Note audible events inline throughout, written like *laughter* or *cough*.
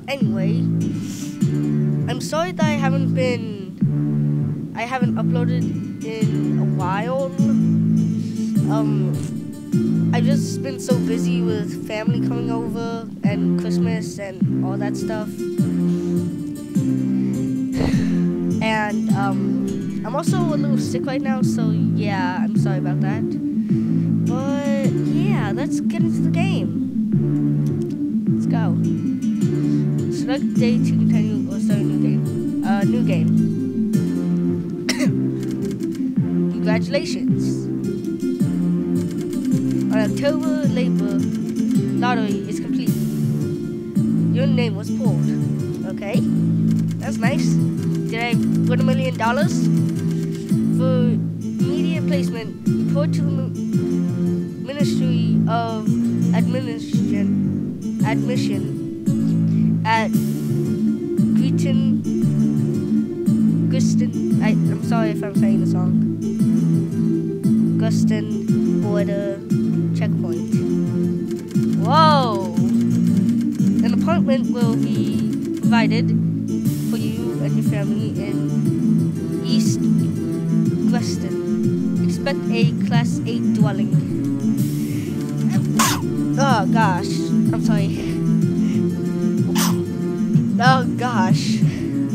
but anyway, I'm sorry that I haven't been, I haven't uploaded in a while. Um, I've just been so busy with family coming over and Christmas and all that stuff. And um, I'm also a little sick right now, so yeah, I'm sorry about that. But yeah, let's get into the game. Select day to continue or start a new game. Uh, new game. *coughs* Congratulations. On October, labor lottery is complete. Your name was pulled. Okay, that's nice. Did I win a million dollars? For media placement, report to the Ministry of Administration, Admission at Greeton, Guston, I, I'm sorry if I'm saying the song. Guston Border Checkpoint. Whoa! An apartment will be provided for you and your family in East Weston. Expect a Class 8 dwelling. Oh gosh, I'm sorry. Oh gosh,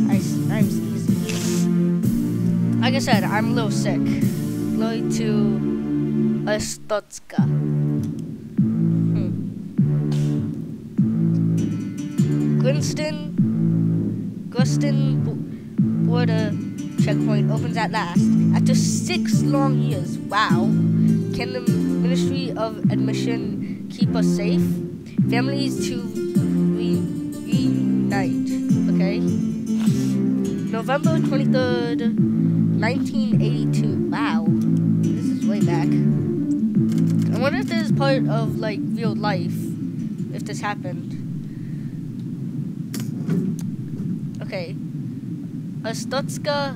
I, I'm sneezing. Like I said, I'm a little sick. Going to Arstotzka. Hmm. Gwinston, Guston border checkpoint opens at last after six long years. Wow. Can the Ministry of Admission keep us safe? Families to November 23rd, 1982. Wow. This is way back. I wonder if this is part of like real life. If this happened. Okay. Arstotzka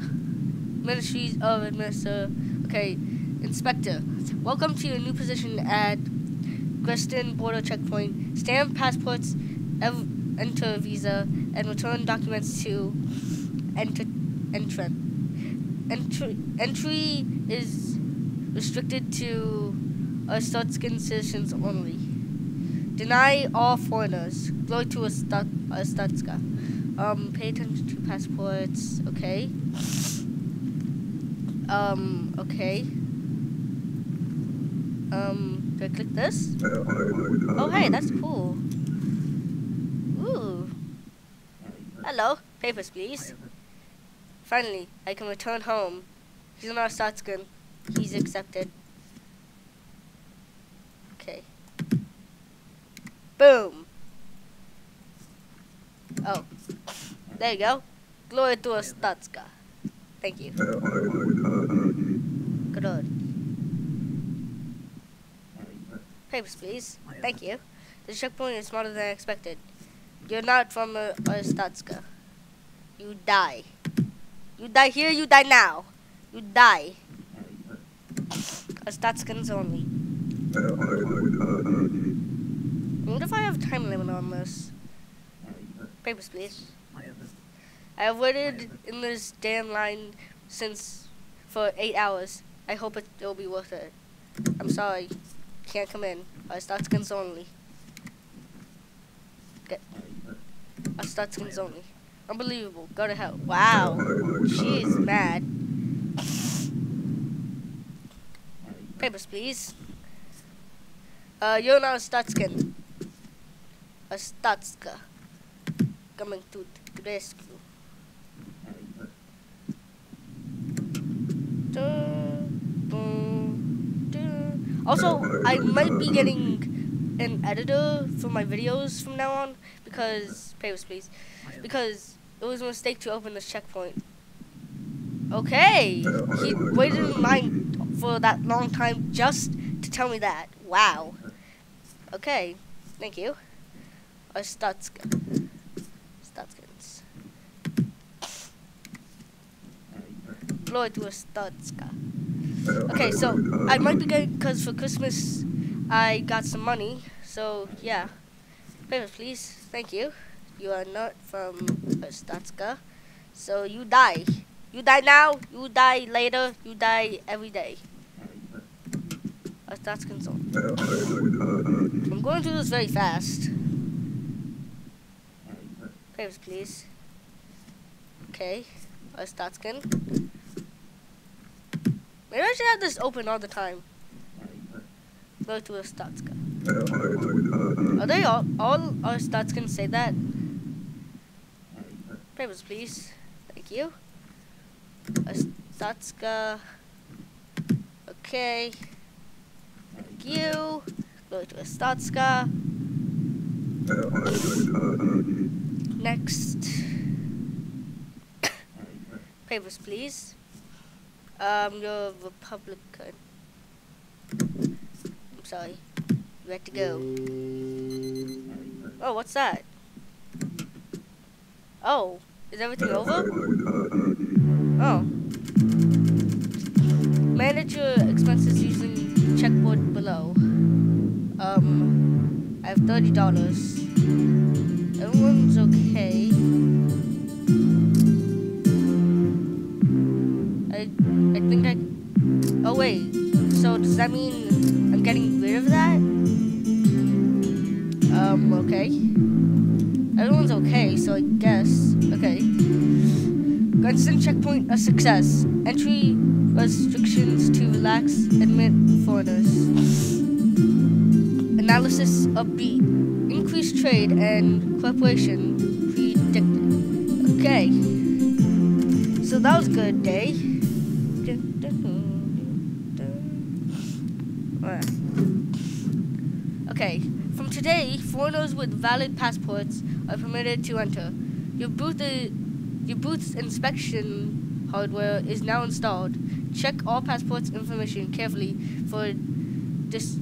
Ministries of Administer. Okay, Inspector. Welcome to your new position at Grestin Border Checkpoint. Stamp passports, enter visa, and return documents to enter entrant. Entry entry is restricted to Arstotzkan citizens only. Deny all foreigners. Go to Arstotzka. Um, pay attention to passports. Okay. Um, okay. Um, do I click this? Oh, hey, that's cool. Ooh. Hello. Papers, please. Finally, I can return home. He's not Satskin. He's accepted. Okay. Boom. Oh. There you go. Glory to Statska. Thank you. Good on. Papers, please. Thank you. The checkpoint is smaller than expected. You're not from uh, Statska. You die. You die here, you die now. You die. Statskans only. What if I have time limit on this? Papers, please. I have waited in this damn line since for eight hours. I hope it, will be worth it. I'm sorry. Can't come in. I start skins only. Get. I start skins only. Unbelievable. Go to hell. Wow. She is mad. Papers, please. Uh, you're now a Statskin. A Statska. Coming to the rescue. Also, I might be getting an editor for my videos from now on because papers, please, because it was a mistake to open this checkpoint. Okay, he waited in line for that long time just to tell me that. Wow. Okay, thank you. A Stutsk. Stutskins. blow it to a Statska. Okay, so I might be getting because for Christmas I got some money. So yeah, papers please. Thank you. You are not from Statska, so you die. You die now. You die later. You die every day. That's console. I'm going through this very fast. Papers, please. Okay. A stat skin. Maybe I should have this open all the time. Go to a stat skin. Are they all, all our stat skins say that? Papers, please. Thank you. A statska. Okay. Thank you. Go to a statska. Next. *coughs* Papers, please. Um, you're Republican. I'm sorry. You have to go. Oh, what's that? Oh, is everything over? Oh. Manage your expenses using checkboard below. Um, I have thirty dollars. Everyone's okay. I I think I. Oh wait. So does that mean I'm getting rid of that? Um. Okay. Everyone's okay, so I guess. Okay. Gunston checkpoint a success. Entry restrictions to relax admit foreigners. Analysis upbeat. Increased trade and cooperation predicted. Okay. So that was a good day. Okay. From today, foreigners with valid passports are permitted to enter. Your booth, is, your booth's inspection hardware is now installed. Check all passports information carefully for dis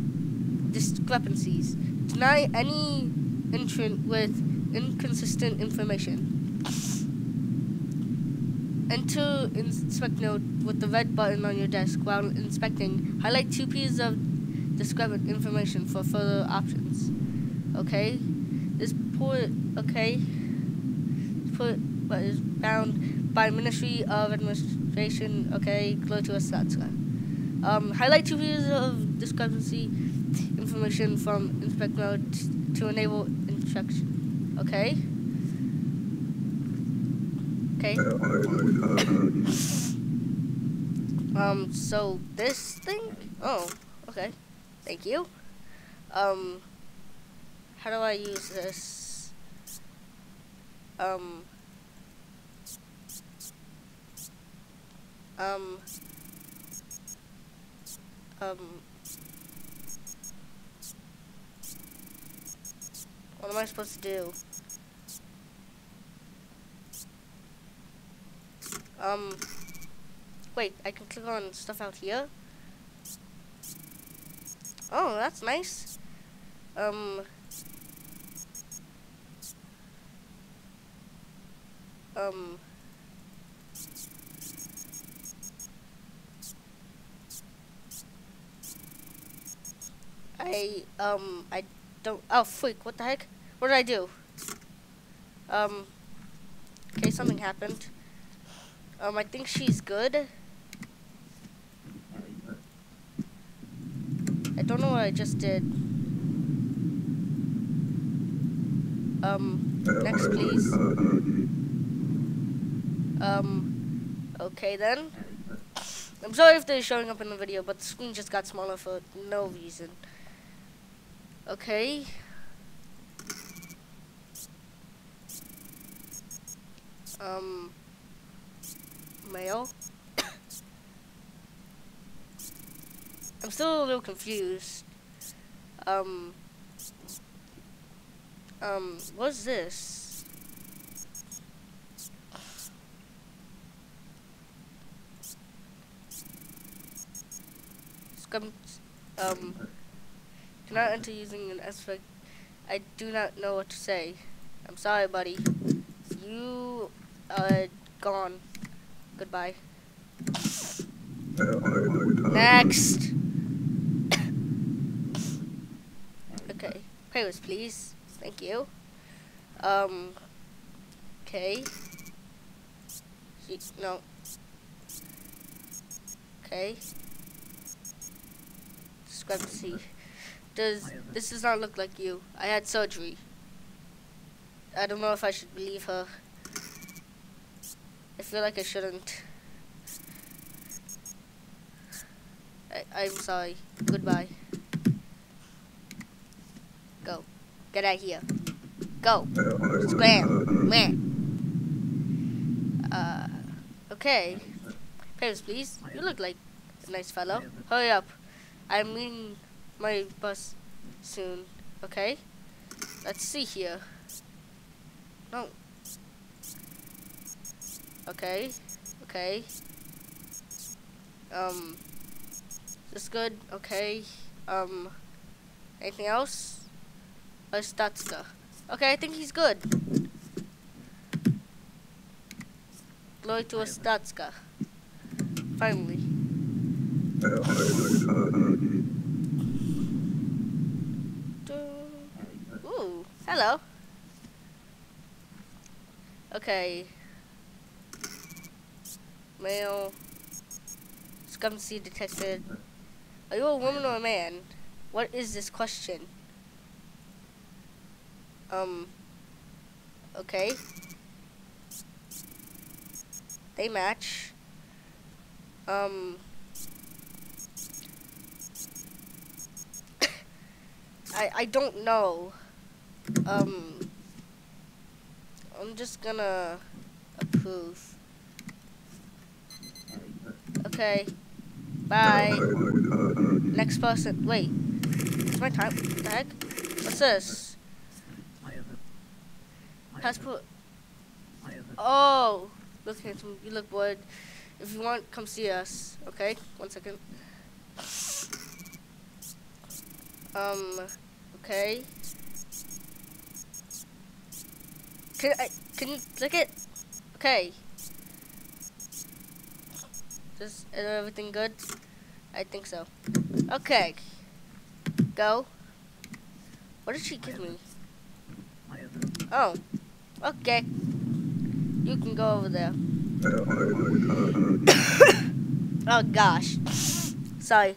discrepancies. Deny any entrant with inconsistent information. Enter inspect note with the red button on your desk while inspecting. Highlight two pieces of discrepant information for further options. Okay? This port, okay? Put what is bound by Ministry of Administration, okay? Go to a stats Um, highlight two pieces of discrepancy information from inspect mode to enable instruction. Okay? Okay. *coughs* um, so this thing? Oh, okay. Thank you. Um, how do I use this? Um, um, um, what am I supposed to do? Um, wait, I can click on stuff out here? Oh, that's nice. Um, um, I, um, I don't, oh, freak, what the heck? What did I do? Um, okay, something happened. Um, I think she's good. I don't know what I just did. Um, next please. Um, okay then. I'm sorry if they're showing up in the video, but the screen just got smaller for no reason. Okay. Um, mail. *coughs* I'm still a little confused. Um, um, what's this? *sighs* Scum, um, cannot enter using an aspect. I do not know what to say. I'm sorry, buddy. You are gone. Goodbye. Next. okay. Papers, please. Thank you. Um. Okay. No. Okay. Discrepancy. Does this does not look like you? I had surgery. I don't know if I should believe her. I feel like I shouldn't. I, I'm sorry. Goodbye. Go. Get out of here. Go. Scram. Man. Uh, okay. Papers, please. You look like a nice fellow. Hurry up. I'm meeting my bus soon. Okay? Let's see here. No. Okay. Okay. Um. This good? Okay. Um. Anything else? A Statska. Okay, I think he's good. Glory to a Statska. Finally. Ooh, hello. Okay. Male. Scum seed detected. Are you a woman or a man? What is this question? Um. Okay. They match. Um. *coughs* I I don't know. Um. I'm just gonna approve. Okay. Bye. Next person. Wait. It's my time? What the heck? What's this? Passport. Oh. Look handsome. You look bored. If you want, come see us. Okay? One second. Um. Okay. Can I? Can you click it? Okay. Is everything good? I think so. Okay. Go. What did she give me? Oh. Okay. You can go over there. *coughs* oh gosh. Sorry.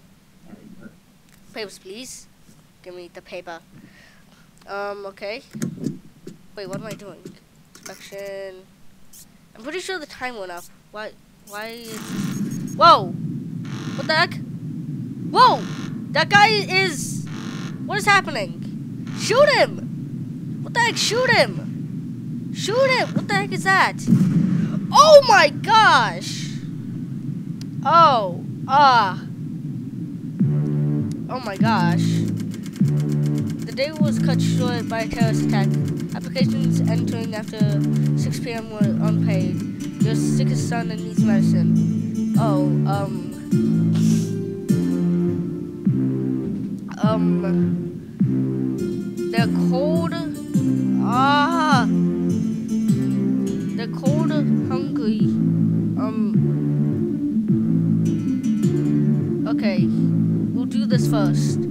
Papers, please. Give me the paper. Um, okay. Wait, what am I doing? I'm pretty sure the time went up. Why? Why is... Whoa! What the heck? Whoa! That guy is... What is happening? Shoot him! What the heck? Shoot him! Shoot him! What the heck is that? Oh my gosh! Oh. Ah. Oh my gosh. The day was cut short by a terrorist attack. Applications entering after 6 p.m. were unpaid. Your sickest son needs medicine. Oh, um... Um... They're cold. Ah! They're cold, hungry. Um... Okay. We'll do this first.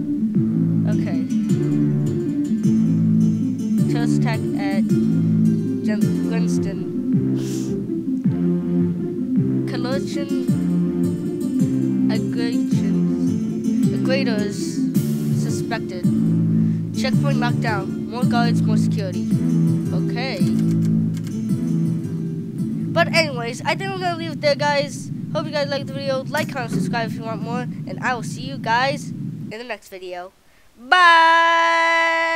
Grimston. Collision aggregators suspected. Checkpoint lockdown. More guards, more security. Okay. But anyways, I think I'm gonna leave it there, guys. Hope you guys liked the video. Like, comment, subscribe if you want more. And I will see you guys in the next video. Bye!